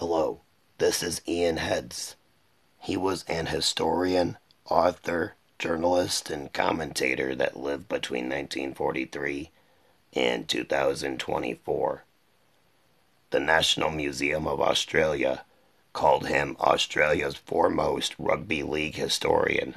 Hello, this is Ian Heads. He was an historian, author, journalist, and commentator that lived between 1943 and 2024. The National Museum of Australia called him Australia's foremost rugby league historian